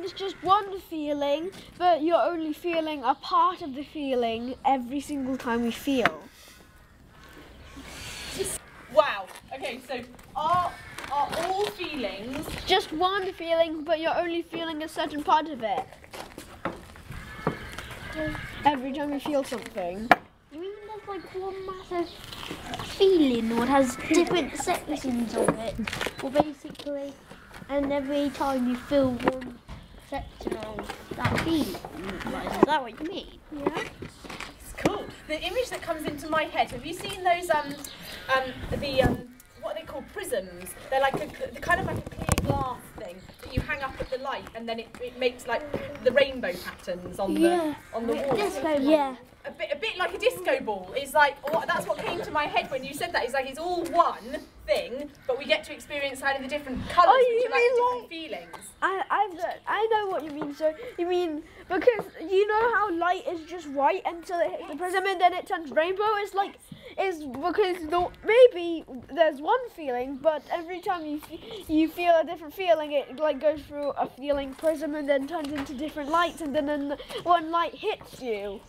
feeling's just one feeling, but you're only feeling a part of the feeling every single time we feel. Wow. Okay, so are are all feelings Just one feeling, but you're only feeling a certain part of it. Every time you feel something. You mean there's like one massive feeling or it has different sections of it? Well, basically, and every time you fill one section of that feeling, like, is that what you mean? Yeah. It's cool. The image that comes into my head. Have you seen those um um the um what are they called prisms? They're like a they're kind of like a clear glass thing that you hang up at the light, and then it, it makes like the rainbow patterns on the Yeah. on the wall. Disco yeah. A bit, a bit like a disco ball. Is like what, that's what came to my head when you said that. It's like it's all one thing, but we get to experience kind of the different colours, Oh, you are like different feelings. I I've, I know what you mean. So you mean because you know how light is just white until it hits the prism and then it turns rainbow. It's like is because the, maybe there's one feeling, but every time you f- you feel a different feeling, it like goes through a feeling prism and then turns into different lights, and then an- one light hits you.